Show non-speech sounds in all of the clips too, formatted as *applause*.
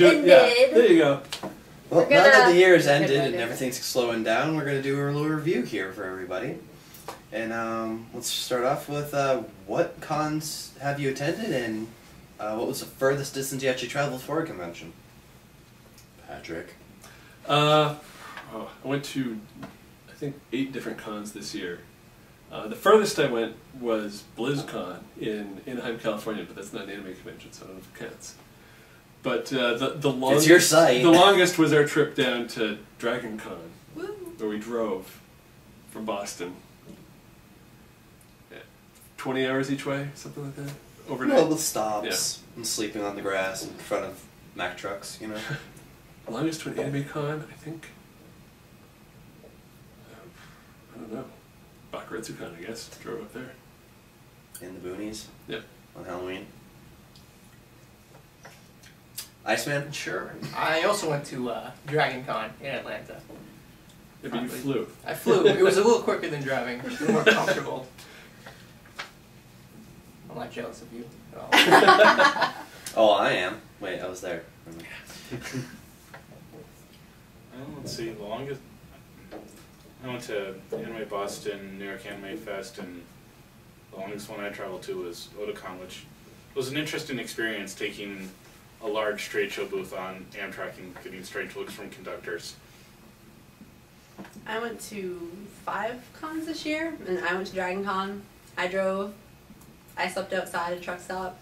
do it. Yeah, Ended. there you go. Well, We're now that the year has ended and everything's slowing down, we're gonna do a little review here for everybody. And um, let's start off with uh, what cons have you attended, and uh, what was the furthest distance you actually traveled for a convention? Patrick. Uh, oh, I went to, I think, eight different cons this year. Uh, the furthest I went was BlizzCon in Anaheim, California, but that's not an anime convention, so I don't know if it counts. But uh, the the longest your site. the longest was our trip down to Dragon Con, Woo. where we drove from Boston. Yeah, Twenty hours each way, something like that, overnight. Well, with stops and sleeping on the grass in front of Mack trucks, you know. *laughs* Longest to an anime con, I think. uh, I don't know. Bakuretsu Con, I guess. Drove up there. in the boonies Yep. on Halloween. Iceman. Sure. I also went to uh, Dragon Con in Atlanta. Yeah, but you flew. I flew. it was a *laughs* little quicker than driving. A little more comfortable. I'm not jealous of you at all. *laughs* Oh, I am. Wait, I was there. *laughs* Well, let's see, the longest. I went to Anime Boston, New York Anime Fest, and the longest one I traveled to was Otakon, which was an interesting experience taking a large trade show booth on Amtrak and getting strange looks from conductors. I went to five cons this year, and I went to Dragon Con. I drove. I slept outside a truck stop.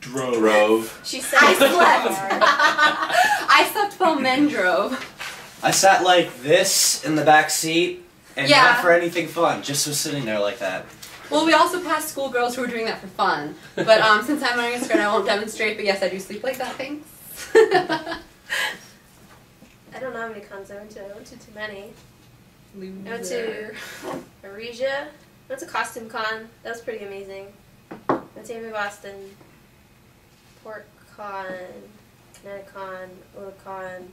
Drove. Drove. She said I I *laughs* slept. I slept while men drove. I sat like this in the back seat, and Yeah. not for anything fun. Just was sitting there like that. Well, we also passed schoolgirls who were doing that for fun. But um, *laughs* since I'm wearing a skirt, I won't demonstrate. But yes, I do sleep like that. Thanks. *laughs* *laughs* I don't know how many cons I went to. I went to too many. I went to Arisia. I went to Costume Con. That was pretty amazing. I went to Anime Boston. Port Con. Kineticon. Otakon.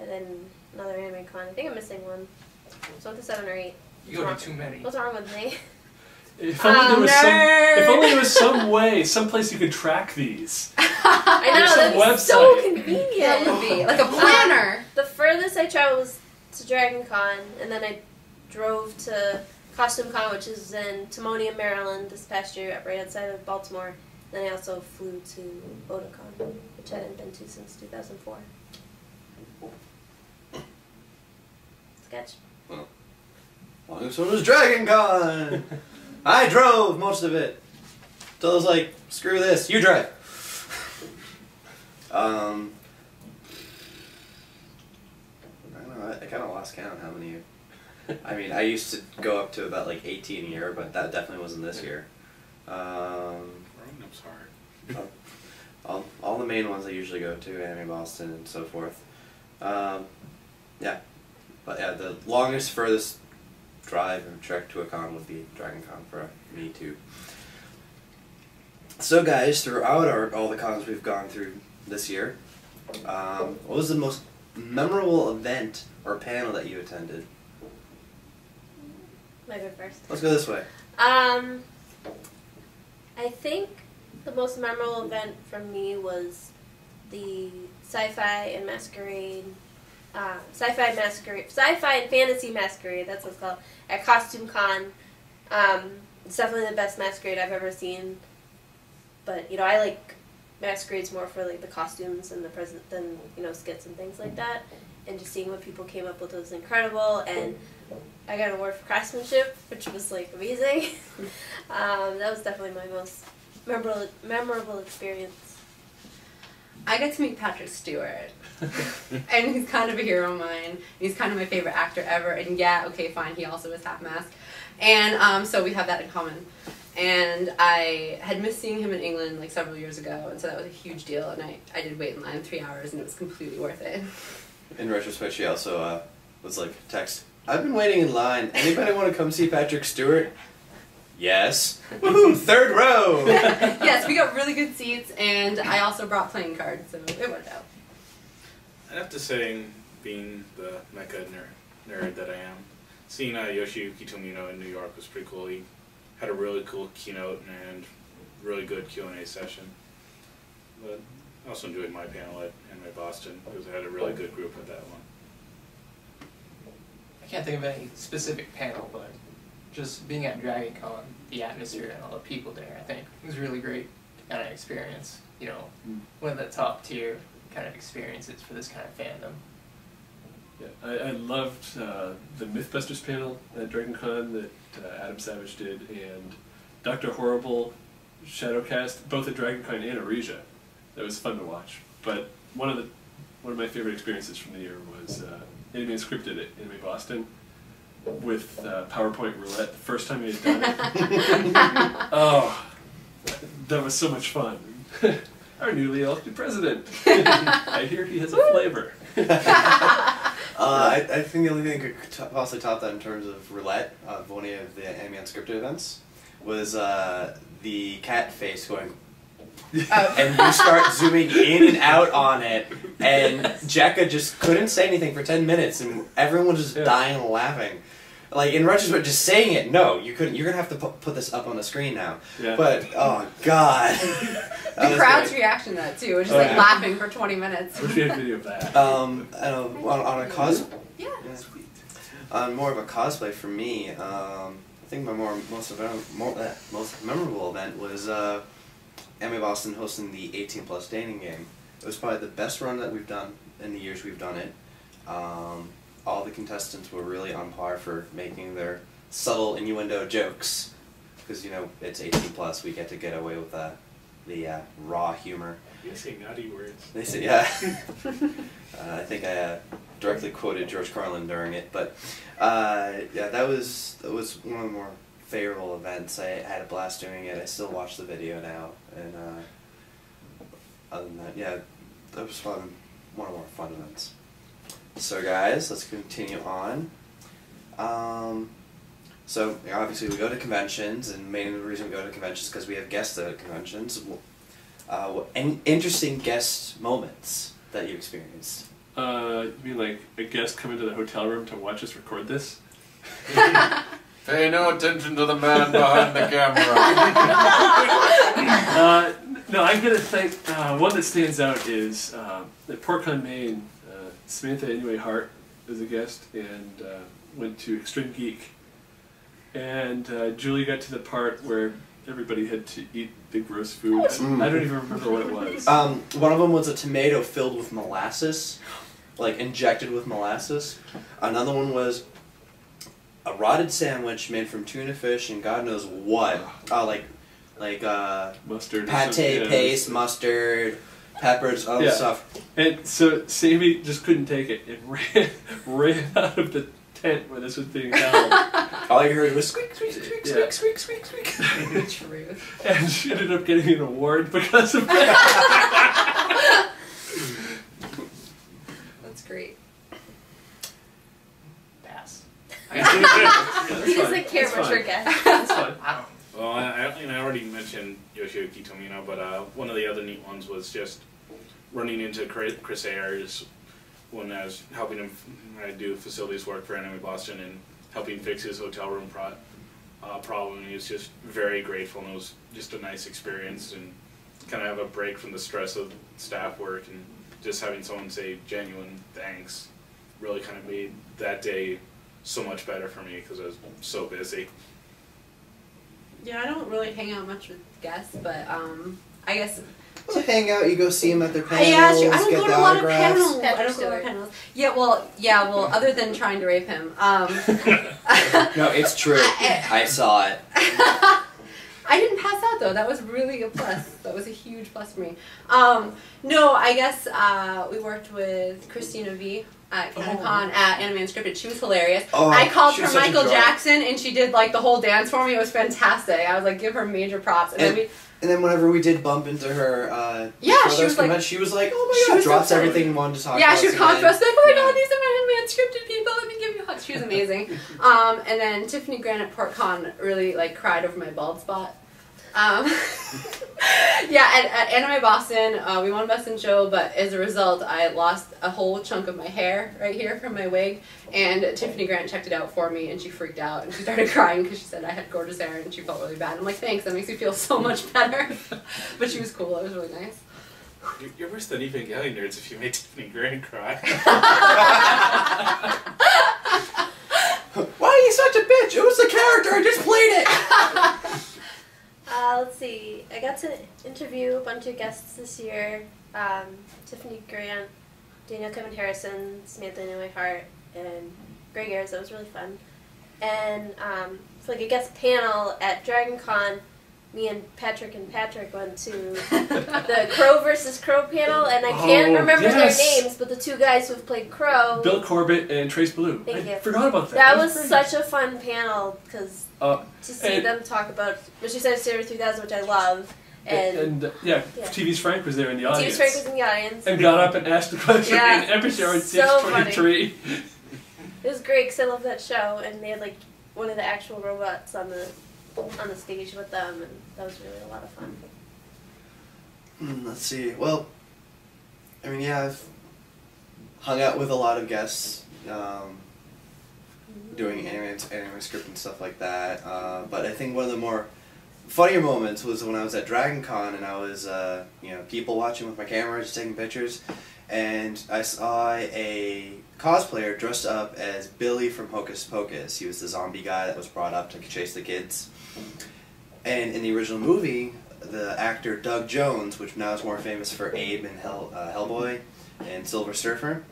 And then another anime con. I think I'm missing one. So I went to seven or eight. You go to too many. What's wrong with me? If only, there Oh, was some, if only there was oh, some way, some place you could track these. *laughs* I There's know, some that's so website. That convenient. would be like a planner. The furthest I traveled was to Dragon Con, and then I drove to Costume Con, which is in Timonium, Maryland, this past year, right outside of Baltimore. Then I also flew to Otakon, which I hadn't been to since 2004. Sketch. Longest one was Dragon Con. *laughs* I drove most of it. So I was like, screw this, you drive. *laughs* um, I don't know. I, I kind of lost count how many. I mean, I used to go up to about like 18 a year, but that definitely wasn't this year. Um, Roundups *laughs* hard. all, all the main ones I usually go to, Anime Boston and so forth. Um, yeah, but yeah, the longest, furthest drive and trek to a con would be Dragon Con for me too. So, guys, throughout our, all the cons we've gone through this year, um, what was the most memorable event or panel that you attended? I go first. Let's go this way. Um, I think the most memorable event for me was the sci-fi and masquerade, uh, sci-fi masquerade, sci-fi and fantasy masquerade. That's what it's called at Costume Con. Um, it's definitely the best masquerade I've ever seen. But you know, I like masquerades more for like the costumes and the present than you know skits and things like that. And just seeing what people came up with was incredible. And I got an award for craftsmanship, which was like amazing. *laughs* um, that was definitely my most memorable memorable experience. I got to meet Patrick Stewart. *laughs* and he's kind of a hero of mine. He's kind of my favorite actor ever. And yeah, okay, fine, he also is half mask. And um, so we have that in common. And I had missed seeing him in England like several years ago, and so that was a huge deal. And I, I did wait in line three hours, and it was completely worth it. *laughs* In retrospect, she also uh, was like, text, I've been waiting in line. Anybody want to come see Patrick Stewart? Yes. Woohoo! Third row! *laughs* yes, we got really good seats, and I also brought playing cards, so it worked out. I'd have to say, being the mecha ner- nerd that I am, seeing uh, Yoshiyuki Tomino in New York was pretty cool. He had a really cool keynote and really good Q and A session. But I also enjoyed my panel at Anime Boston because I had a really good group at that one. I can't think of any specific panel, but just being at DragonCon, the atmosphere and all the people there, I think was really great kind of experience. You know, Mm. one of the top tier kind of experiences for this kind of fandom. Yeah, I, I loved uh, the MythBusters panel at DragonCon that uh, Adam Savage did, and Doctor Horrible Shadowcast, both at DragonCon and Arisia. That was fun to watch. But one of the one of my favorite experiences from the year was uh, Anime Unscripted at Anime Boston with uh, PowerPoint roulette. The first time we had done it, *laughs* oh, that was so much fun. *laughs* Our newly elected president. *laughs* I hear he has a flavor. Uh, I, I think the only thing that could t- possibly top that in terms of roulette of one of the anime unscripted events was uh, the cat face going. and you start zooming in and out on it, and Jekka just couldn't say anything for ten minutes, and everyone was just Yeah. dying laughing. Like in retrospect, just saying it, no, you couldn't. You're gonna have to put, put this up on the screen now. Yeah. But oh god, *laughs* The crowd's great. reaction to that too, which is Oh, like yeah. laughing for 20 minutes. Wish we had video of that. *laughs* Um, I don't know, on, on a cos, Yeah. Sweet. on more of a cosplay for me. Um, I think my more most event, more, eh, most memorable event was uh, Anime Boston hosting the 18 plus dating game. It was probably the best run that we've done in the years we've done it. Um, all the contestants were really on par for making their subtle innuendo jokes, because you know it's 18 plus. We get to get away with uh, the uh, raw humor. You say naughty words. They say yeah. *laughs* uh, I think I uh, directly quoted George Carlin during it, but uh, yeah, that was that was one of the more favorable events. I had a blast doing it. I still watch the video now, and uh, other than that, yeah, that was fun. One of the more fun events. So, guys, let's continue on. Um, so obviously we go to conventions, and main reason we go to conventions because we have guests at conventions. Uh, any interesting guest moments that you experienced? Uh, you mean like a guest coming to the hotel room to watch us record this? *laughs* Pay no attention to the man behind the camera. *laughs* uh, no, I'm gonna think uh, one that stands out is uh, at Portland, Maine. Samantha Inoue Hart was a guest and uh, went to Extreme Geek, and uh, Julie got to the part where everybody had to eat the gross foods. Mm. I don't even remember what it was. *laughs* Um, one of them was a tomato filled with molasses, like injected with molasses. Another one was a rotted sandwich made from tuna fish and God knows what. Uh, *sighs* like, like uh, Mustard. pate yeah. paste, mustard, peppers, other Yeah. stuff. And so Sammy just couldn't take it and *laughs* ran, ran out of the tent where this was being held. *laughs* All you heard was squeak, squeak, squeak, Yeah. squeak, squeak, squeak, squeak. Truth. *laughs* and she ended up getting an award because of that. That's great. Pass. That's He fine. doesn't care what fine. your guess. That's fine. I don't Well, I, I, I already mentioned Yoshiyuki Tomino, but uh, one of the other neat ones was just running into Chris Ayres when I was helping him I do facilities work for Anime Boston and helping fix his hotel room pro- uh, problem. He was just very grateful, and it was just a nice experience and kind of have a break from the stress of staff work and just having someone say genuine thanks really kind of made that day so much better for me because I was so busy. Yeah, I don't really hang out much with guests, but um, I guess Well, hang out, you go see them at their I panels, asked you. I don't get go to a lot of panels. I don't go to Stewart. panels. Yeah, well, yeah, well, other than trying to rape him, um, *laughs* No, it's true. I saw it. *laughs* I didn't pass out though. That was really a plus. That was a huge plus for me. Um, no, I guess uh, we worked with Christina Vee at CanCon at Anime Unscripted. She was hilarious. Oh, I called she her was such a Michael. Jackson, and she did like the whole dance for me. It was fantastic. I was like, give her major props. And, And- then we, And then whenever we did bump into her, uh, Yeah, she was like- she was like, "Oh my she god!" so drops excited. everything and wanted to talk. yeah, she was us like, oh my god, these are my Unscripted people. Let me give you a hug. She was amazing. *laughs* um, and then Tiffany Grant at PortCon really like cried over my bald spot. Um, *laughs* yeah, at, at Anime Boston, uh, we won Best in Show, but as a result, I lost a whole chunk of my hair right here from my wig. And Tiffany Grant checked it out for me, and she freaked out and she started *laughs* crying because she said I had gorgeous hair and she felt really bad. I'm like, thanks, that makes me feel so *laughs* much better. but she was cool. It was really nice. You're, you're worse than Evangelion nerds if you made Tiffany Grant cry. Why are you such a bitch? It was the character. I just played it. Uh, let's see. I got to interview a bunch of guests this year. Um, Tiffany Grant, Daniel Kevin Harrison, Samantha Inoue Hart, and Greg Ayres. That was really fun. And um, for like a guest panel at Dragon Con, me and Patrick and Patrick went to *laughs* the Crow versus Crow panel, and I can't Oh, remember yes. their names, but the two guys who've played Crow. Bill Corbett and Trace Beaulieu. Thank I you. forgot about that. that was great. such a fun panel because Uh, to see them talk about Mystery Science Theater 3000, which I love, and, and, uh, yeah, Yeah. TV's Frank was there in the Steve audience. Frank was in the audience. and got up and asked a question Yeah, in episode so 623. It was great because I love that show, and they had like one of the actual robots on the on the stage with them, and that was really a lot of fun. Hmm, let's see. Well, I mean, yeah, I've hung out with a lot of guests, um, doing anime, anime script and stuff like that. Uh, but I think one of the more funnier moments was when I was at Dragon Con and I was, uh, you know, people watching with my camera, just taking pictures, and I saw a cosplayer dressed up as Billy from Hocus Pocus. He was the zombie guy that was brought up to chase the kids. And in the original movie, the actor Doug Jones, which now is more famous for Abe and Hell, uh, Hellboy and Silver Surfer.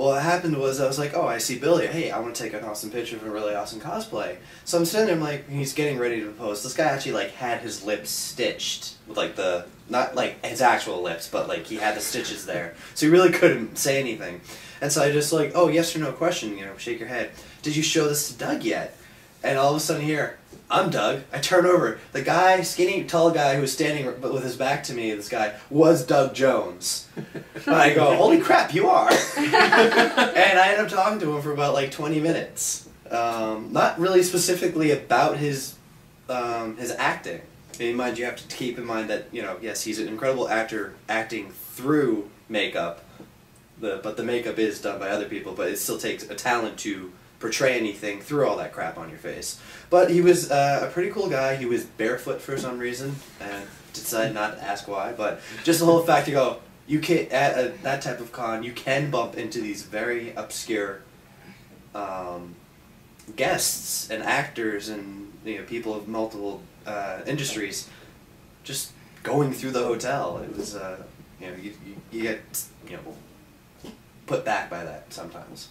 Well, what happened was I was like, oh, I see Billy. Hey, I want to take an awesome picture of a really awesome cosplay. So I'm sitting there, I'm like, he's getting ready to pose. This guy actually like had his lips stitched with like the not like his actual lips, but like he had the stitches there, so he really couldn't say anything. And so I just like, oh, yes or no question, you know, shake your head. Did you show this to Doug yet? And all of a sudden here, I'm Doug. I turn over. The guy, skinny, tall guy who was standing with his back to me, this guy, was Doug Jones. And I go, holy crap, you are. *laughs* and I end up talking to him for about like 20 minutes. Um, not really specifically about his um, his acting. I mean, mind you, have to keep in mind that you know, yes, he's an incredible actor acting through makeup. The but the makeup is done by other people, but it still takes a talent to portray anything through all that crap on your face. But he was uh, a pretty cool guy. He was barefoot for some reason, and decided not to ask why. But just the whole fact you go, you can at a, that type of con, you can bump into these very obscure um, guests and actors and you know people of multiple uh, industries, just going through the hotel. It was uh, you know you, you, you get you know put back by that sometimes.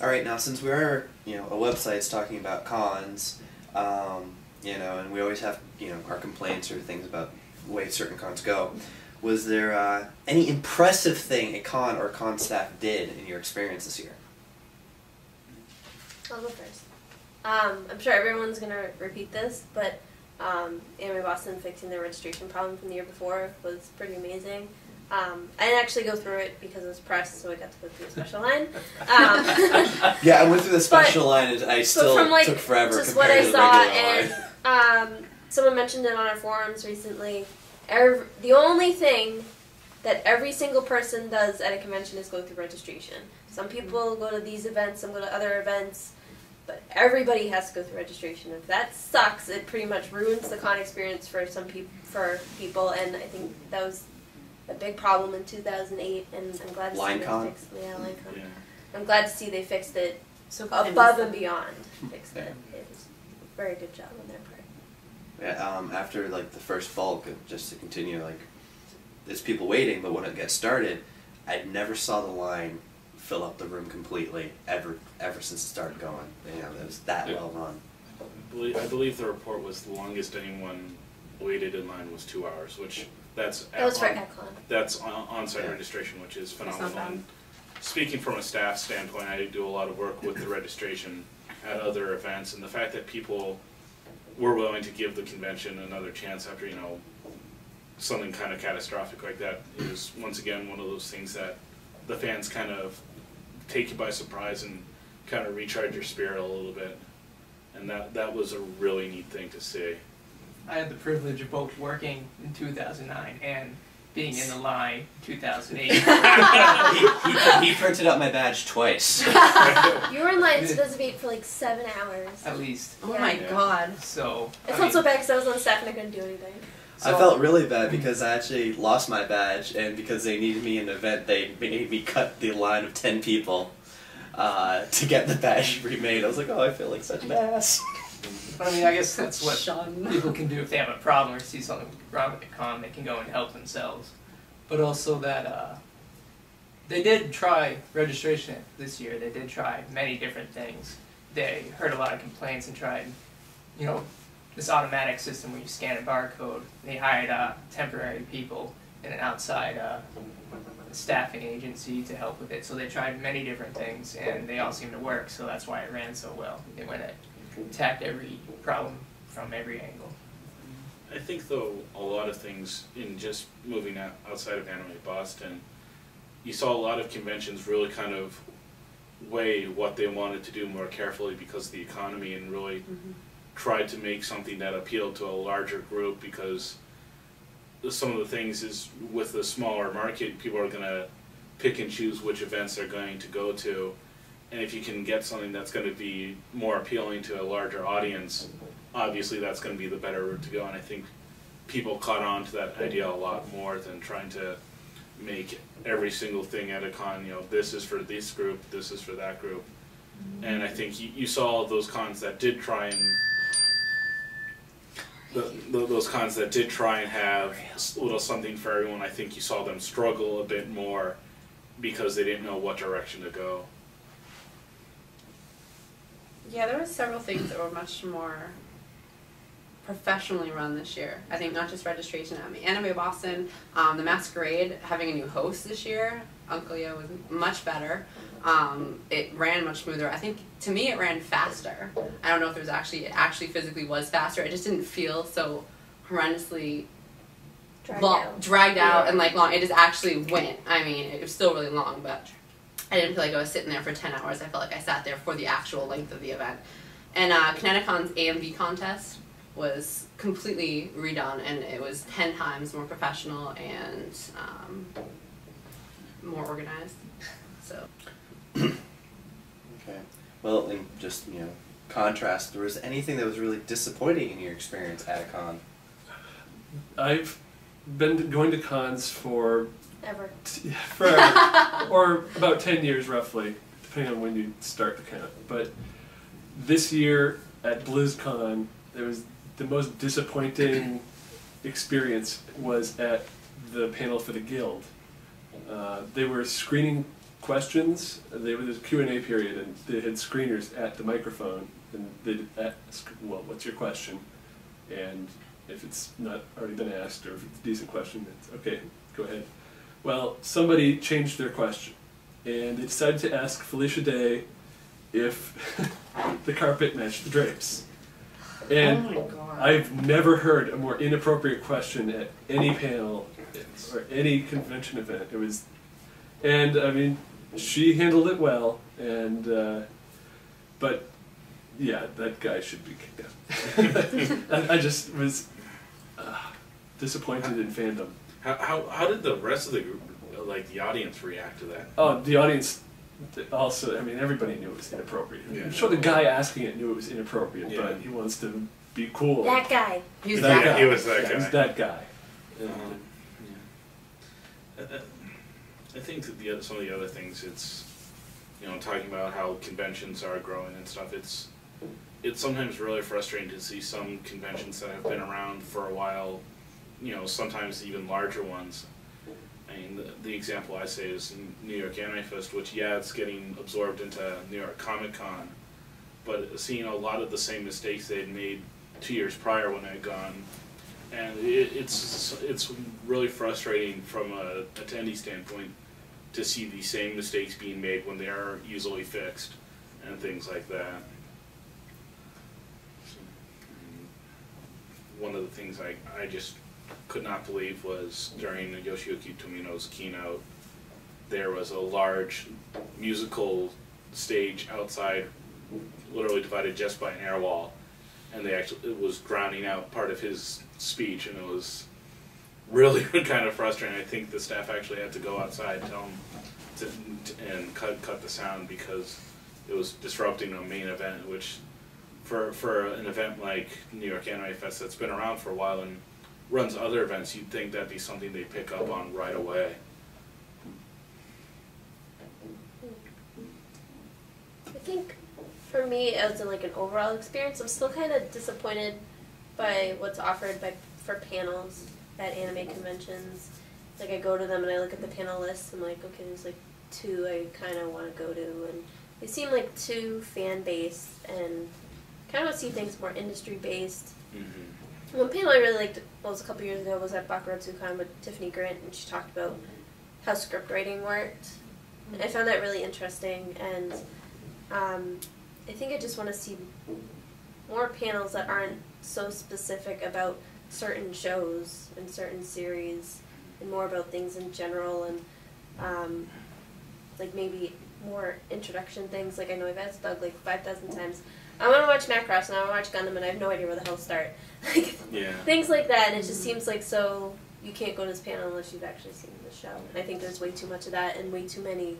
All right, now since we are you know a website's talking about cons, um, you know, and we always have you know our complaints or things about the way certain cons go. Was there uh, any impressive thing a con or con staff did in your experience this year? I'll go first. Um, I'm sure everyone's gonna repeat this, but um, Anime Boston fixing the registration problem from the year before was pretty amazing. Um, I didn't actually go through it because it was pressed, so I got to go through the special line. *laughs* Um, Yeah, I went through the special line and I still from like took forever just what I to the saw, and um, someone mentioned it on our forums recently. Ev- the only thing that every single person does at a convention is go through registration. Some people go to these events, some go to other events, but everybody has to go through registration. If that sucks, it pretty much ruins the con experience for some people. For people, and I think that was a big problem in 2008. And I'm glad to Line see con? they fixed. Yeah, line con. Yeah. I'm glad to see they fixed it So above and beyond. *laughs* Fixed it. It was a very good job on their part. Yeah, um, after like the first bulk, uh, just to continue, like there's people waiting, but when it gets started, I never saw the line fill up the room completely ever ever since it started going. You know, it was that Yeah. well run. I believe, I believe the report was the longest anyone waited in line was two hours, which that's That was for on- Econ. that's on, on-site Yeah. registration, which is phenomenal. bad. And Speaking from a staff standpoint, I do a lot of work with the registration at other events, and the fact that people were willing to give the convention another chance after, you know, something kind of catastrophic like that is once again one of those things that the fans kind of take you by surprise and kind of recharge your spirit a little bit. And that, that was a really neat thing to see. I had the privilege of both working in 2009 and being in the line in 2008. *laughs* he, he, he printed out my badge twice. *laughs* You were in line to designate for like seven hours. at least. Oh Yeah. my Yeah. god. So It's I not so bad because I was on staff and I couldn't do anything. I felt really bad because I actually lost my badge, and because they needed me in an event, they made me cut the line of ten people uh, to get the badge remade. I was like, oh, I feel like such an ass. But I mean, I guess that's what Sean. people can do if they have a problem or see something wrong with the con. They can go and help themselves. But also that uh, they did try registration this year. They did try many different things. They heard a lot of complaints and tried, you know, this automatic system where you scan a barcode. They hired uh, temporary people and an outside uh, staffing agency to help with it. So they tried many different things and they all seemed to work. So that's why it ran so well. They went at attacked every problem from every angle. I think though a lot of things in just moving out outside of Anime Boston, you saw a lot of conventions really kind of weigh what they wanted to do more carefully because of the economy and really mm-hmm. tried to make something that appealed to a larger group because some of the things is with the smaller market, people are gonna pick and choose which events they're going to go to. And if you can get something that's gonna be more appealing to a larger audience, obviously that's gonna be the better route to go. And I think people caught on to that idea a lot more than trying to make every single thing at a con, you know, this is for this group, this is for that group. And I think you, you saw those cons that did try and the, the, those cons that did try and have a little something for everyone. I think you saw them struggle a bit more because they didn't know what direction to go. Yeah, there were several things that were much more professionally run this year. I think not just registration. Mean, Anime Boston, um, the Masquerade having a new host this year. Uncle Yo was much better. Um, it ran much smoother. I think to me it ran faster. I don't know if there was actually it actually physically was faster. It just didn't feel so horrendously Dragged long, out. dragged out Yeah. and like long. It just actually went. I mean, it was still really long, but I didn't feel like I was sitting there for ten hours. I felt like I sat there for the actual length of the event. And uh, Connecticut's AMV contest was completely redone, and it was ten times more professional and um, more organized. So *clears throat* Okay. Well, in just you know contrast, there was anything that was really disappointing in your experience at a con? I've been going to cons for Ever. *laughs* forever, or about ten years roughly, depending on when you start the count. But this year at BlizzCon, there was the most disappointing experience was at the panel for the guild. Uh, they were screening questions. They were this Q and A period, and they had screeners at the microphone, and they did ask, "Well, what's your question?" And if it's not already been asked, or if it's a decent question, it's okay. Go ahead. Well, somebody changed their question, and they decided to ask Felicia Day if *laughs* the carpet matched the drapes. And oh my god. I've never heard a more inappropriate question at any panel or any convention event. It was, and I mean, she handled it well, and uh, but yeah, that guy should be kicked out. *laughs* I, I just was uh, disappointed in fandom. How, how, how did the rest of the group, like the audience, react to that? Oh, the audience also. I mean, everybody knew it was inappropriate. Yeah. I'm sure the guy asking it knew it was inappropriate, Yeah. but he wants to be cool. That guy. He's That that guy. guy. He was that Yeah, guy. He's that guy. Um, yeah. I think that the other, some of the other things, it's you know talking about how conventions are growing and stuff. It's it's sometimes really frustrating to see some conventions that have been around for a while. You know, sometimes even larger ones. I mean, the, the example I say is New York Anime Fest, which yeah, it's getting absorbed into New York Comic Con, but seeing a lot of the same mistakes they had made two years prior when I had gone and it, it's it's really frustrating from a attendee standpoint to see the same mistakes being made when they are easily fixed and things like that. One of the things I, I just could not believe was during Yoshiyuki Tomino's keynote, there was a large musical stage outside, literally divided just by an air wall and they actually it was drowning out part of his speech, and it was really *laughs* kind of frustrating. I think the staff actually had to go outside and tell him to, to and cut cut the sound because it was disrupting a main event, which for for an event like New York Anime Fest that's been around for a while and runs other events, you'd think that'd be something they pick up on right away. I think for me, as in like an overall experience, I'm still kind of disappointed by what's offered by for panels at anime conventions. Like I go to them and I look at the panel list. I'm like, okay, there's like two I kind of want to go to, and they seem like too fan based and kind of want to see things more industry based. Mm-hmm. One panel I really liked well, was a couple years ago was at Bakuretsu Con with Tiffany Grant, and she talked about how script writing worked. And I found that really interesting, and um, I think I just want to see more panels that aren't so specific about certain shows and certain series, and more about things in general, and um, like maybe more introduction things. Like I know I've asked Doug like five thousand times. I want to watch Macross and I want to watch Gundam, and I have no idea where the hell to start. *laughs* Like Yeah. things like that, and it just mm-hmm. seems like so you can't go to this panel unless you've actually seen the show. And I think there's way too much of that, and way too many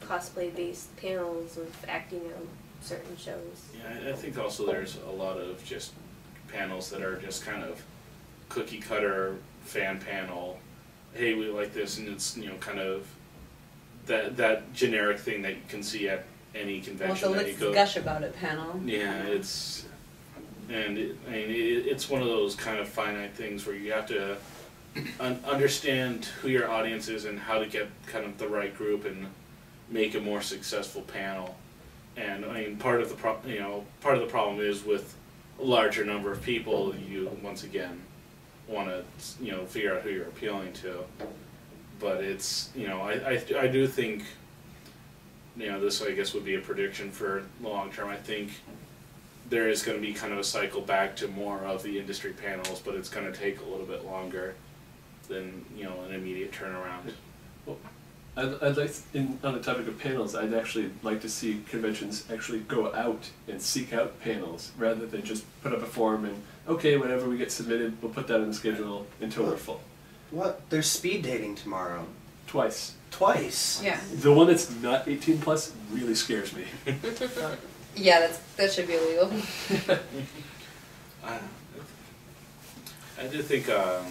cosplay-based panels of acting out certain shows. Yeah, I- I think also there's a lot of just panels that are just kind of cookie cutter fan panel. Hey, we like this, and it's you know kind of that that generic thing that you can see at any Well, convention so that you let's go. gush about it panel. Yeah, it's and it, I mean it, it's one of those kind of finite things where you have to un- understand who your audience is and how to get kind of the right group and make a more successful panel. And I mean, part of the pro- you know part of the problem is with a larger number of people, you once again want to you know figure out who you're appealing to. But it's you know I, I, I do think you know this I guess would be a prediction for long term. I think there is going to be kind of a cycle back to more of the industry panels, but it's going to take a little bit longer than you know an immediate turnaround. I'd, I'd like, in, on the topic of panels, I'd actually like to see conventions actually go out and seek out panels rather than just put up a form and, okay, whenever we get submitted, we'll put that in the schedule until we're full. What? There's speed dating tomorrow. Twice. Twice. Yeah. The one that's not 18 plus really scares me. *laughs* Yeah, that's that should be illegal. I, I do think. Um,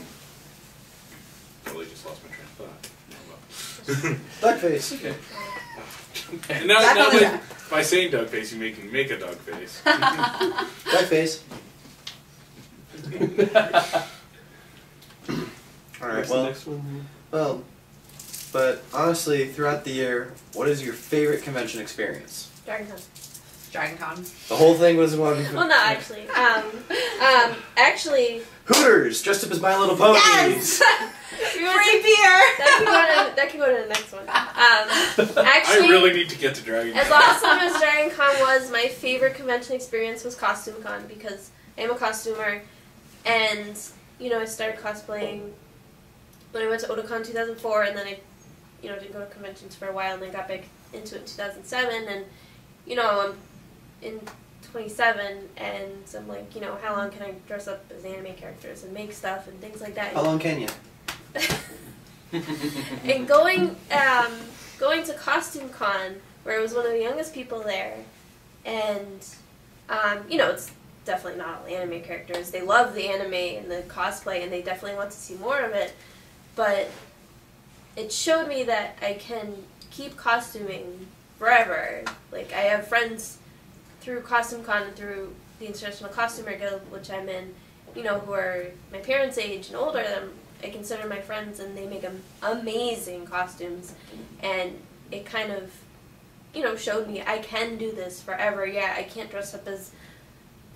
totally just lost my train of thought. *laughs* Duck face. Okay. *laughs* And now, Back now by, by saying dog face, you make make a dog face. Duck face. All right. What's the Well, next one? well, but honestly, throughout the year, what is your favorite convention experience? Dragon Con. Dragon Con. The whole thing was one. *laughs* Well, no, actually, um, *laughs* um, actually, Hooters, dressed up as My Little Ponies. Yes! *laughs* we went Free to- beer! that can go to that can go to the next one. Um, actually, I really need to get to Dragon. As awesome as Dragon Con was, my favorite convention experience was Costume Con because I am a costumer, and you know I started cosplaying when I went to Otakon 2004, and then I, you know, didn't go to conventions for a while, and then got back into it in 2007, and you know I'm in 27, and I'm like, you know, how long can I dress up as anime characters and make stuff and things like that. How long can you? *laughs* and going um, going to Costume Con, where I was one of the youngest people there, and um, you know it's definitely not all anime characters. They love the anime and the cosplay, and they definitely want to see more of it. But it showed me that I can keep costuming forever. Like I have friends through Costume Con and through the International Costumer Guild, which I'm in, you know, who are my parents' age and older than I consider my friends, and they make am- amazing costumes. And it kind of, you know, showed me I can do this forever. Yeah, I can't dress up as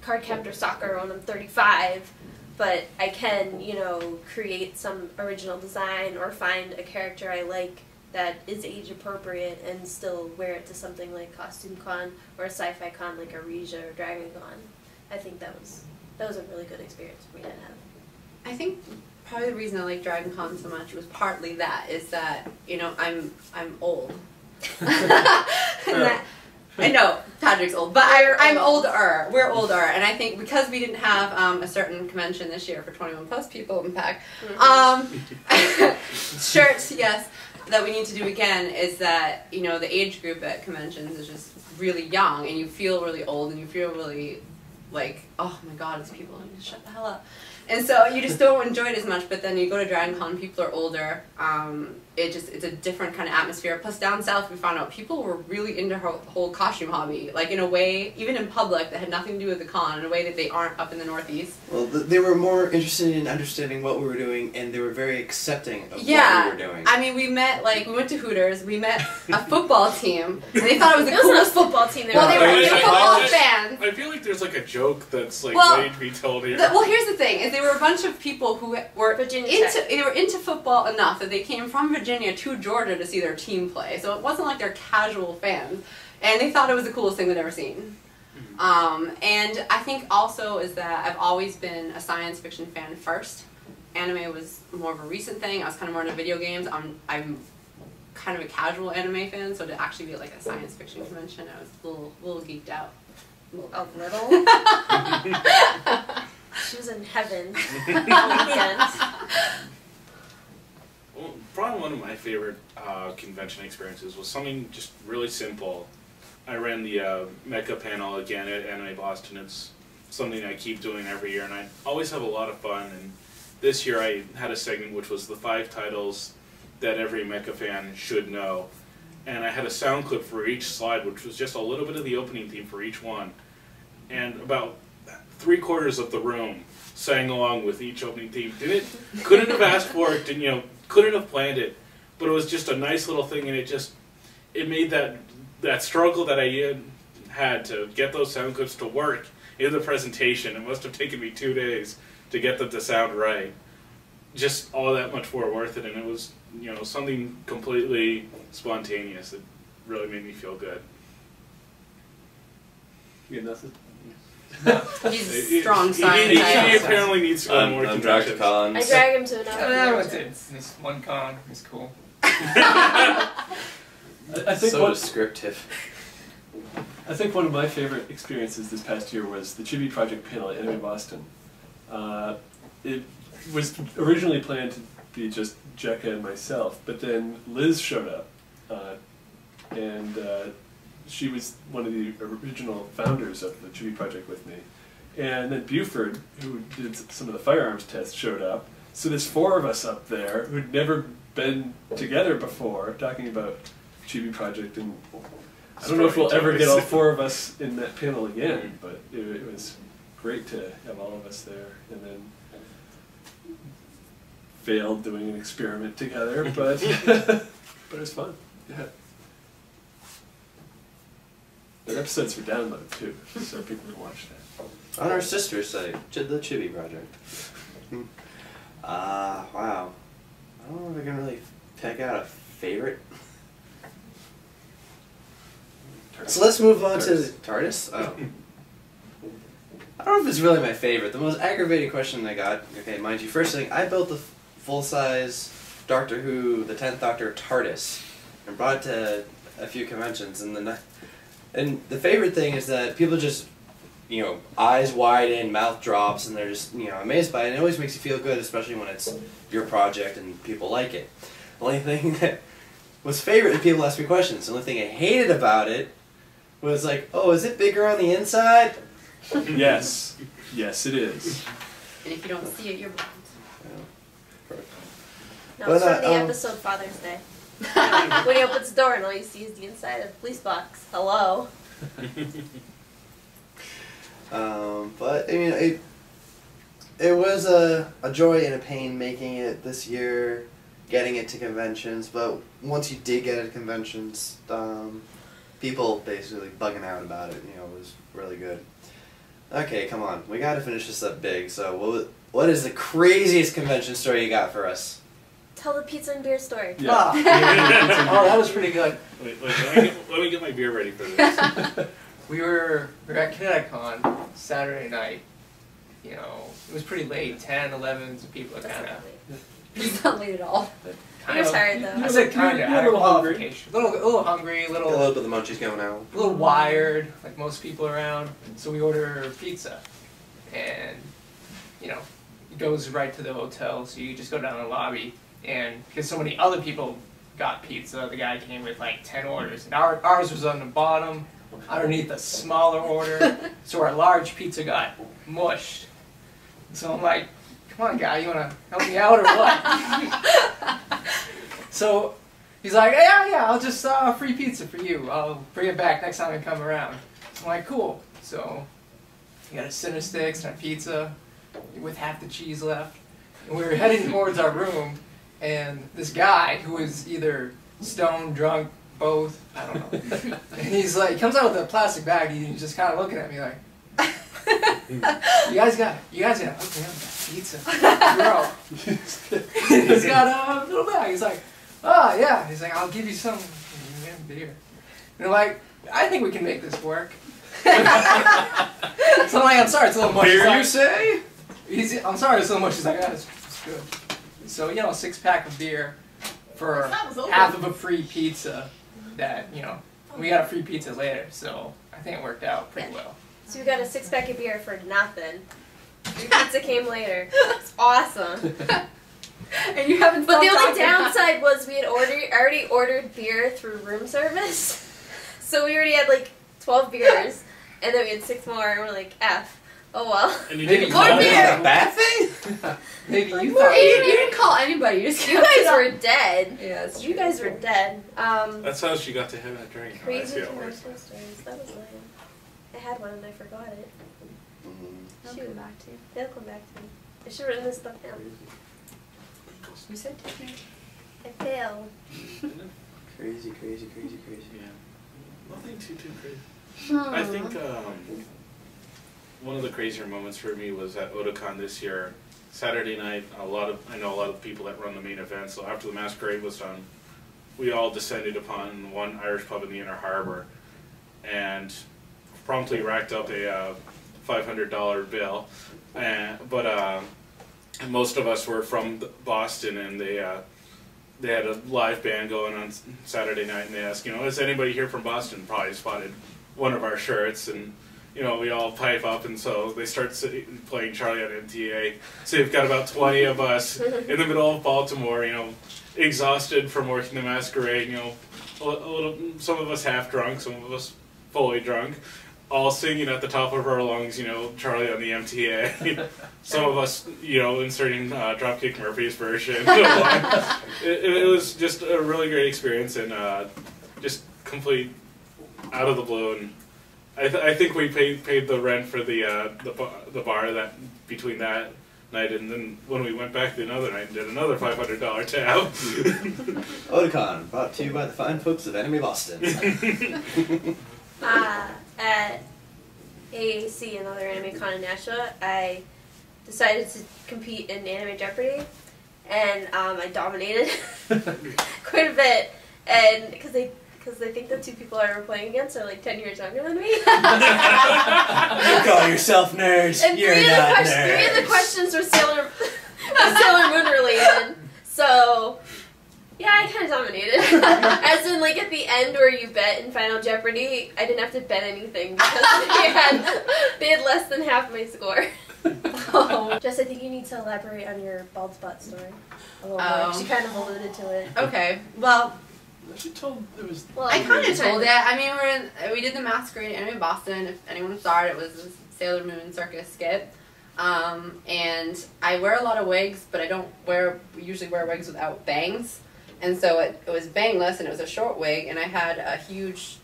Cardcaptor Sakura when I'm 35, but I can, you know, create some original design or find a character I like that is age appropriate and still wear it to something like Costume Con or a sci-fi con like Arisia or Dragon Con. I think that was that was a really good experience for me to have. I think probably the reason I like Dragon Con so much was partly that is that you know I'm I'm old. *laughs* and that, I know Patrick's old, but I, old. older. We're older, and I think because we didn't have um, a certain convention this year for 21 plus people in PAC, um, *laughs* *laughs* shirts, yes, that we need to do again is that you know the age group at conventions is just really young, and you feel really old, and you feel really like oh my god, these people need to shut the hell up. and so you just don't enjoy it as much. But then you go to Dragon Con, people are older. Um, it just it's a different kind of atmosphere. Plus down south, we found out people were really into her whole costume hobby, like in a way, even in public, that had nothing to do with the con, in a way that they aren't up in the Northeast. Well, they were more interested in understanding what we were doing, and they were very accepting of Yeah. what we were doing. I mean, we met like we went to Hooters. We met a football team, and they thought it was the It wasn't a coolest. football team. They Well, they were were I- they were I- football I- fans. I feel like there's like a joke that's like Well, waiting to be told here. The- well, here's the thing: is they were a bunch of people who were Virginia into Tech. they were into football enough that they came from Virginia to Georgia to see their team play. So it wasn't like they're casual fans, and they thought it was the coolest thing they'd ever seen. Um, and I think also is that I've always been a science fiction fan first. Anime was more of a recent thing. I was kind of more into video games. I'm I'm kind of a casual anime fan, so to actually be at like a science fiction convention, I was a little little geeked out. a little. *laughs* she was in heaven all *laughs* weekend. Well, probably one of my favorite uh, convention experiences was something just really simple. I ran the uh, Mecha panel again at Anime Boston. It's something I keep doing every year, and I always have a lot of fun. And this year I had a segment which was the five titles that every Mecha fan should know. And I had a sound clip for each slide, which was just a little bit of the opening theme for each one. And about three quarters of the room sang along with each opening theme. Didn't couldn't have asked for it. Didn't you know? Couldn't have planned it. But it was just a nice little thing, and it just it made that that struggle that I had- to get those sound clips to work in the presentation. It must have taken me two days to get them to sound right. Just all that much more worth it, and it was you know something completely spontaneous. It really made me feel good. You got nothing? *laughs* He's He- a strong he- science He, he apparently needs to go to I'm, more I'm dragged to cons. I drag him to another. Yeah, that was it. This one con is cool. *laughs* I, I think so one, descriptive. I think one of my favorite experiences this past year was the Chibi Project panel at Anime Boston. Uh, it was originally planned to be just Jekka and myself, but then Liz showed up, uh, and uh, she was one of the original founders of the Chibi Project with me. And then Buford, who did some of the firearms tests, showed up. So there's four of us up there who'd never been together before, talking about Chibi Project and I don't know if we'll ever get all four of us in that panel again, mm-hmm. but it, it was great to have all of us there, and then failed doing an experiment together, but *laughs* *laughs* but it was fun. Yeah. That episode's for download too, so people can watch that. On our sister site, the Chibi Project. *laughs* Ah, wow. I don't know if I can really pick out a favorite. So let's move on to the TARDIS. Oh. I don't know if it's really my favorite. The most aggravating question I got. Okay, mind you, first thing I built the full size Doctor Who, the Tenth Doctor TARDIS, and brought it to a few conventions. And the and the favorite thing is that people just you know, eyes widen, mouth drops, and they're just, you know, amazed by it. And it always makes you feel good, especially when it's your project and people like it. The only thing *laughs* that was favorite and people ask me questions. The only thing I hated about it was like, oh, is it bigger on the inside? Yes, yes, it is. And if you don't see it, you're blind. No, But, it's from uh, the um, episode Father's Day. *laughs* when he opens the door and all you see is the inside of the police box. Hello. *laughs* Um, but I mean, it it was a, a joy and a pain making it this year, getting it to conventions. But once you did get it to conventions, um, people basically bugging out about it. You know, it was really good. Okay, come on, we got to finish this up big. So, what what is the craziest convention story you got for us? Tell the pizza and beer story. Yeah. Ah. *laughs* oh, that was pretty good. Wait, wait, let, me get, let me get my beer ready for this. *laughs* We were, we were at ConnectiCon Saturday night. You know, it was pretty late, 10, 11, so people are That's kind not of. late. *laughs* It's not late at all. You're tired though. I said kind of. You're a little hungry. A little, a little hungry, a A little, little bit of the munchies going out. a little wired, like most people around. So we order pizza, and you know, it goes right to the hotel. So you just go down the lobby, and because so many other people got pizza, the guy came with like ten orders, and our, ours was on the bottom, underneath a smaller order. *laughs* so our large pizza got mushed. So I'm like, come on, guy, you want to help me out or what? *laughs* *laughs* so he's like, yeah, yeah, I'll just uh, free pizza for you. I'll bring it back next time I come around. I'm like, cool. So he got a center sticks and a pizza with half the cheese left. And we were heading towards our room, and this guy who is either stoned, drunk, both, I don't know. *laughs* and he's like, comes out with a plastic bag, and he's just kind of looking at me like, *laughs* you guys got, you guys got, okay, I'm got pizza, *laughs* bro. he's got a little bag. He's like, oh yeah. He's like, I'll give you some beer. And I'm like, I think we can make this work. so I'm like, I'm sorry, it's a little much. Beer, like- you say? He's, I'm sorry, it's a little much. He's like, ah, it's, it's good. So you know, a six pack of beer for That was over. half of a free pizza. That you know, we got a free pizza later, so I think it worked out pretty well. So we got a six pack of beer for nothing. Your *laughs* pizza came later. It's awesome. *laughs* and you haven't. But the only downside was we had ordered already ordered beer through room service. *laughs* So we already had like twelve beers and then we had six more and we're like, F. Oh well. And you Maybe didn't more call beer. me. Is that a bad thing? *laughs* Maybe you thought. You, you didn't call anybody. You just You kept it guys were dead. Yeah, You true. guys were dead. Um That's how she got to heaven at drink. Oh, crazy see how it works. commercial stories. That was lame. I had one and I forgot it. Mm, I'll come back to you. They'll come back to me. I should have written this stuff down. You said Tiffany. I failed. crazy, crazy, crazy, crazy. Yeah. Nothing too too crazy. Hmm. I think um, one of the crazier moments for me was at Otakon this year. Saturday night, a lot of I know a lot of people that run the main event. So after the masquerade was done, we all descended upon one Irish pub in the Inner Harbor, and promptly racked up a uh, five hundred dollar bill. And but uh, most of us were from Boston, and they. Uh, they had a live band going on Saturday night, and they asked, you know, is anybody here from Boston? Probably spotted one of our shirts, and you know, we all pipe up, and so they start si- playing Charlie on MTA. So you've got about twenty of us *laughs* in the middle of Baltimore, you know, exhausted from working the masquerade. You know, a a little, some of us half drunk, some of us fully drunk, all singing at the top of our lungs. You know, Charlie on the MTA. *laughs* some of us, you know, inserting uh, Dropkick Murphys version. *laughs* it, it was just a really great experience and uh, just complete out of the blue. And I, th- I think we paid paid the rent for the uh, the, bar, the bar that between that night and then when we went back the another night and did another five hundred dollar tab. *laughs* Otakon, brought to you by the fine folks of Anime Boston. *laughs* uh, at AAC, another anime con in Nashua, I decided to compete in Anime Jeopardy, and um, I dominated *laughs* quite a bit. And because they because they think the two people I were playing against are like ten years younger than me. *laughs* you call yourself nerds. And You're three of, the not quest- nerds. three of the questions were Sailor *laughs* were Sailor Moon related. So yeah, I kind of dominated. *laughs* As in, like at the end where you bet in Final Jeopardy, I didn't have to bet anything because they had they had less than half my score. Oh. Jess, I think you need to elaborate on your bald spot story a little more. Oh. 'cause you um. kind of alluded to it. Okay. Well, She told it was. Well, I kind of told it. I mean, we're in, we did the masquerade anime in Boston. If anyone saw it, it was a Sailor Moon circus skit. Um, and I wear a lot of wigs, but I don't wear we usually wear wigs without bangs. And so it, it was bangless, and it was a short wig, and I had a huge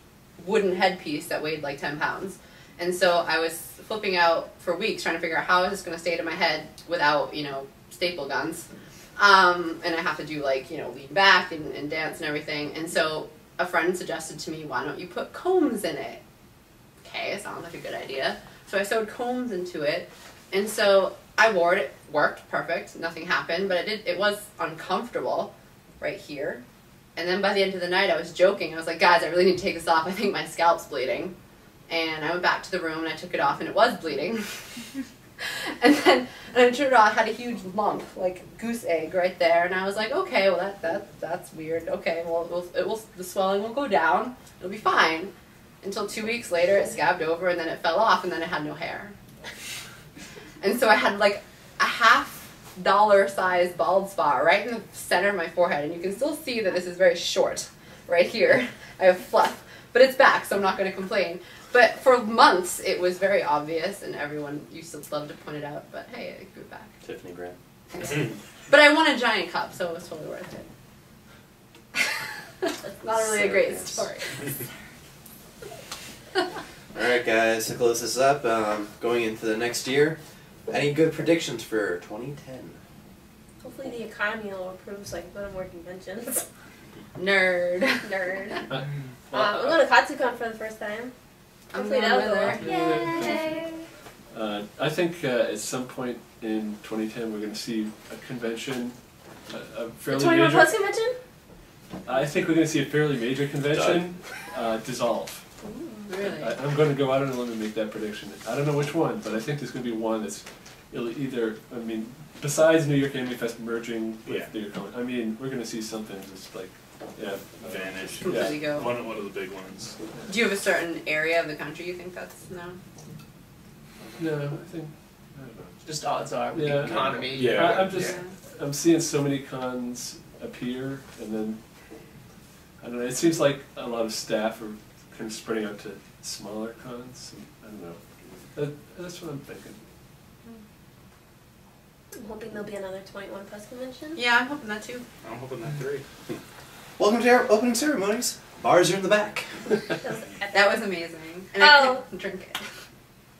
wooden headpiece that weighed like ten pounds. And so I was flipping out for weeks trying to figure out how is this going to stay to my head without you know staple guns. Um, and I have to do like you know lean back and, and dance and everything. And so a friend suggested to me, why don't you put combs in it? Okay, it sounds like a good idea. So I sewed combs into it, and so I wore it. It worked perfect. Nothing happened, but it did. It was uncomfortable, right here. And then by the end of the night, I was joking. I was like, guys, I really need to take this off. I think my scalp's bleeding. And I went back to the room and I took it off, and it was bleeding. *laughs* *laughs* and then and I turned it on, I had a huge lump, like goose egg, right there. And I was like, okay, well that that that's weird. Okay, well it will, it will the swelling will go down. It'll be fine. Until two weeks later, it scabbed over, and then it fell off, and then it had no hair. *laughs* and so I had like a half dollar size bald spot right in the center of my forehead, and you can still see that this is very short, right here. I have fluff, but it's back, so I'm not going to complain. But for months, it was very obvious, and everyone used to love to point it out. But hey, it grew back. Tiffany Grant. But I won a giant cup, so it was totally worth it. *laughs* Not really a great story. *laughs* Alright, guys, to close this up, um, going into the next year, any good predictions for 2010? Hopefully the economy will improve so I can go to more conventions. Nerd. Nerd. Uh, Um, well, I'm going to KatsuCon for the first time. I'm Hopefully going that'll go with her. Yay! Uh, I think uh, at some point in 2010 we're going to see a convention, a, a fairly 21 major. Plus convention? I think we're going to see a fairly major convention uh, dissolve. Really? I, I'm going to go out on a limb and make that prediction. I don't know which one, but I think there's going to be one that's it'll either. I mean, besides New York Anime Fest merging with Yeah. New York Comic, I mean, we're going to see something just like, yeah, Vanish. Completely go. One, one of the big ones. Do you have a certain area of the country you think that's no? No, I think. I don't know. Just odds are with Yeah. the economy. Yeah. I, I'm just. I'm seeing so many cons appear, and then I don't know. It seems like a lot of staff are kind of spreading out to smaller cons. And I don't know. That, that's what I'm thinking. I'm hoping there'll be another 21 Plus convention. Yeah, I'm hoping that too. I'm hoping that three. *laughs* Welcome to our opening ceremonies. Bars are in the back. That was epic. That was amazing. And I Oh. couldn't drink it.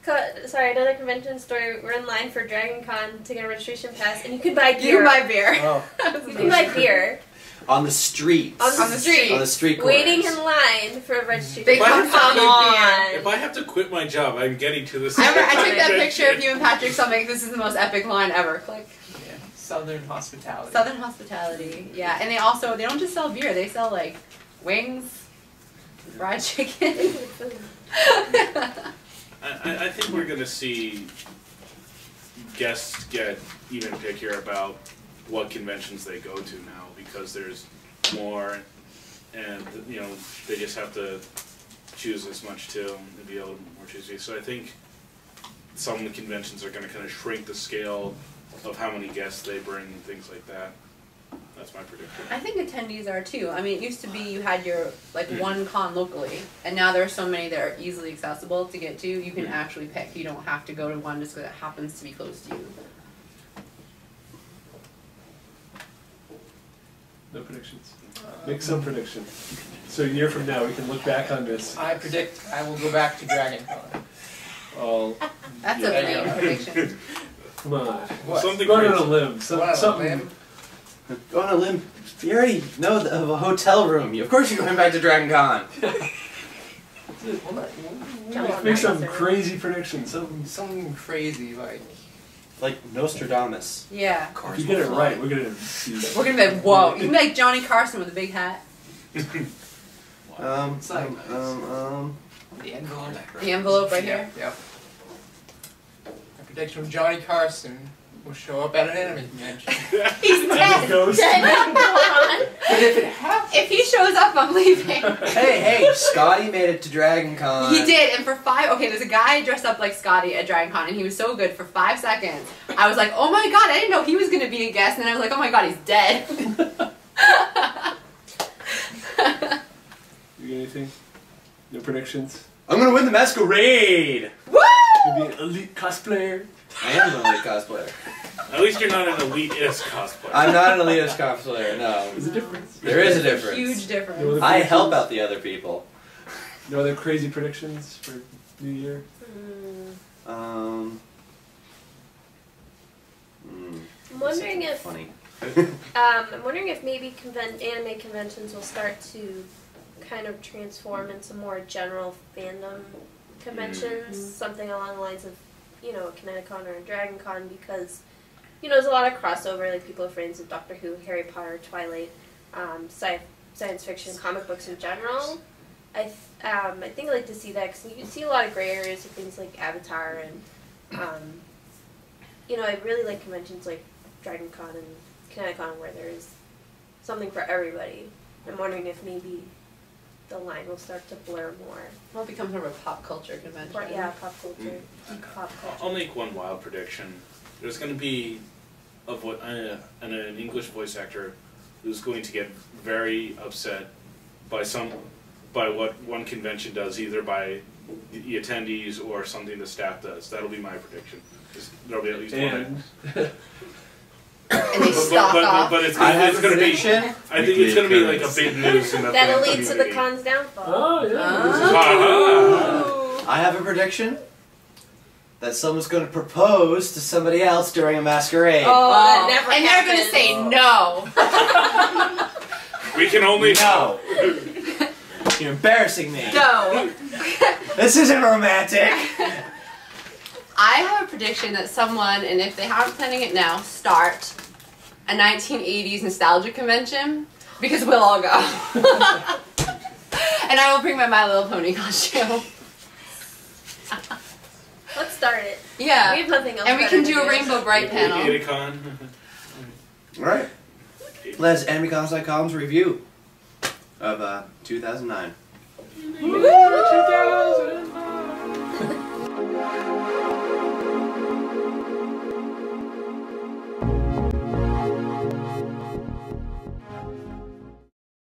Co- sorry, another convention story. We're in line for Dragon Con to get a registration pass, and you could buy beer. You can buy beer. Oh, *laughs* You can buy beer On the streets. on the, On the street, On the street corners. waiting in line for a registration. Big pass. Come on. If I have to quit my job, I'm getting to this. I, remember, I took that picture of you and Patrick something. This is the most epic line ever. Click. Yeah. Southern hospitality. Southern hospitality. Yeah, and they also they don't just sell beer. They sell like wings, fried *laughs* chicken. I, I- I think we're gonna see guests get even pickier about what conventions they go to now because there's more, and you know they just have to choose as much too and be able to more choosy. So I think some of the conventions are gonna kind of shrink the scale of how many guests they bring and things like that. That's my prediction. I think attendees are too. I mean, it used to be you had your like mm. one con locally, and now there are so many that are easily accessible to get to. You can mm. actually pick. You don't have to go to one just because it happens to be close to you. no predictions. Uh, Make some prediction. So a year from now, we can look back on this. I predict I will go back to Dragon Con. All *laughs* That's Yeah, a yeah. lame prediction. *laughs* come on, What? Something go on crazy. a limb. Some, What, something. limb? Go on a limb. You already know the, of a hotel room. Of course you're going back to Dragon Con. Well, not- Jump on Make some crazy prediction. Something. Something crazy like Like Nostradamus. Yeah. If you get it right, we're gonna see. We're gonna be like, whoa. You can be like Johnny Carson with a big hat. *laughs* Um, It's um, um, um, the envelope. The envelope right here. Yep. A prediction from Johnny Carson will show up at an anime convention. He's dead. Ghost. but if it happens, If he shows up, I'm leaving. hey, hey, *laughs* Scotty made it to Dragon Con. He did, and for five, okay, there's a guy dressed up like Scotty at Dragon Con, and he was so good for five seconds. I was like, oh my god, I didn't know he was gonna be a guest, and then I was like, oh my god, he's dead. *laughs* *laughs* You got anything? No predictions. I'm gonna win the masquerade. Woo! You'll be an elite cosplayer. I am an elite cosplayer. At least you're not an elite-ist cosplayer. I'm not an elitist cosplayer. No, There's a difference. there is a difference. Huge difference. difference. I help out the other people. No other crazy predictions for New Year. Hmm. Um. hmm, I'm wondering if funny. um, *laughs* I'm wondering if maybe conven- anime conventions will start to kind of transform into more general fandom conventions, something along the lines of you know a ConnectiCon or a Dragon Con, because you know there's a lot of crossover. Like people are fans of Doctor Who, Harry Potter, Twilight, um, sci- science fiction, comic books in general. I th- um, I think I like to see that because you see a lot of gray areas of things like Avatar and um, you know I really like conventions like Dragon Con and ConnectiCon where there's something for everybody. I'm wondering if maybe the line will start to blur more. Well, it becomes more of a pop culture convention. Or, yeah, pop culture, geek pop I'll make one wild prediction. There's going to be of what uh, an, an English voice actor who's going to get very upset by some by what one convention does, either by the attendees or something the staff does. That'll be my prediction. There'll be at least one. *laughs* And and they But, stalk but, but, off. but it's, I gonna, it's gonna be. prediction. I think it's gonna be like a Weekly big news in the That'll lead to the community. con's downfall. Oh yeah. Ah. I have a prediction that someone's going to propose to somebody else during a masquerade. Oh, that never and they're gonna happens. say no. *laughs* We can only No. *laughs* You're embarrassing me. No. *laughs* This isn't romantic. I have a prediction that someone, and if they aren't planning it now, start a 1980s nostalgia convention because we'll all go. *laughs* and I will bring my My Little Pony costume. Let's start it. Yeah. We have nothing else. And we can do a Rainbow Brite panel. Adacon. All right. Let's AnimeCons.com's review of uh, 2009. Woo!